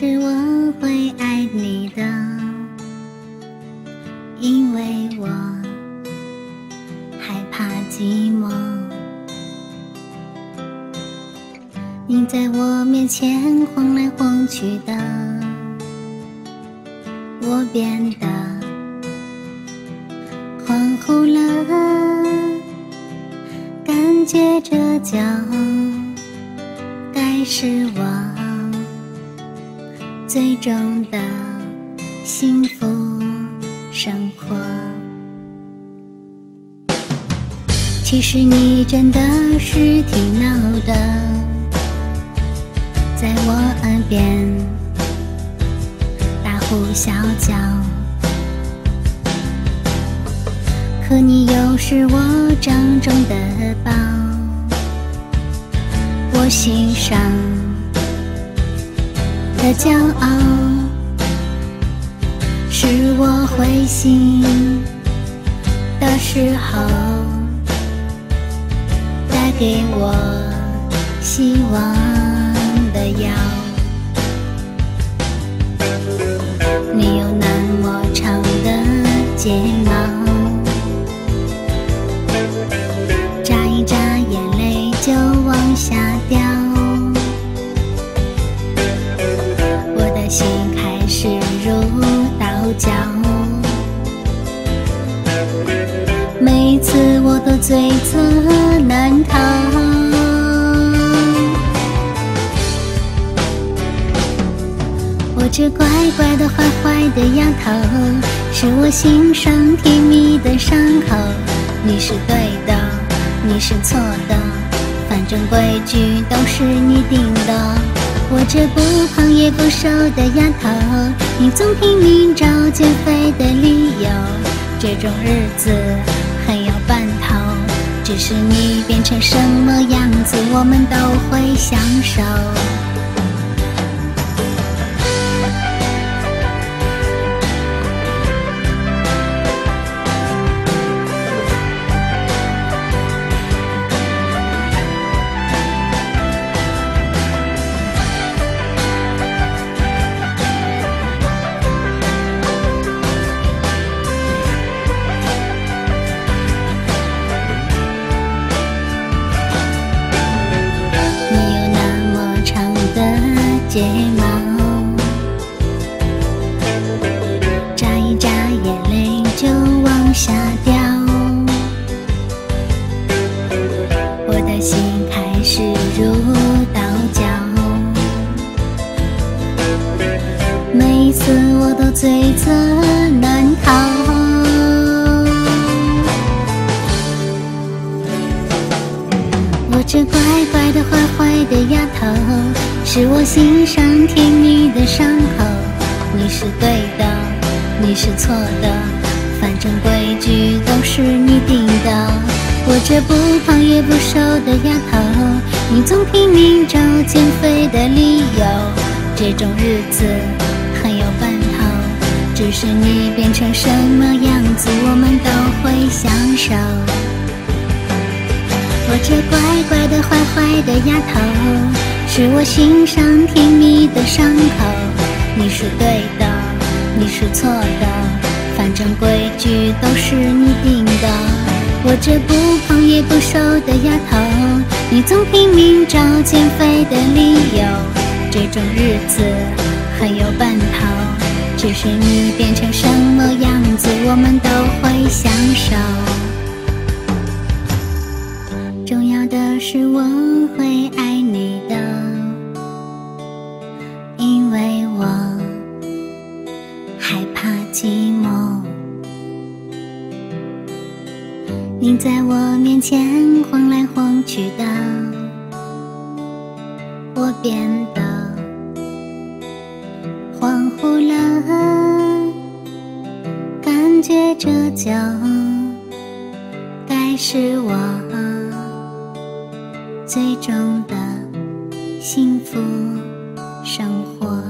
是我会爱你的，因为我害怕寂寞。你在我面前晃来晃去的，我变得恍惚了，感觉这就该是我。最终的幸福生活。其实你真的是挺闹的，在我耳边大呼小叫，可你又是我掌中的宝，我欣赏。的骄傲，是我灰心的时候带给我希望的药。你有那么长的睫次我都罪责难逃。我这乖乖的坏坏的丫头，是我心上甜蜜的伤口。你是对的，你是错的，反正规矩都是你定的。我这不胖也不瘦的丫头，你总拼命找减肥的理由，这种日子很有奔头。只是你变成什么样子，我们都会相守。罪责难逃。我这乖乖的坏坏的丫头。是我心上甜蜜的伤口，你是对的，你是错的，反正规矩都是你定的。我这不胖也不瘦的丫头，你总拼命找减肥的理由，这种日子。只是你变成什么样子，我们都会享受。我这乖乖的坏坏的丫头。是我心上甜蜜的伤口，你是对的，你是错的，反正规矩都是你定的。我这不胖也不瘦的丫头，你总拼命找减肥的理由，这种日子很有奔头。只是你变成什么样子，我们都会相守。重要的是我会爱你的。因为我害怕寂寞你在我面前晃来晃去的，我变得感觉这就该是我最终的幸福生活。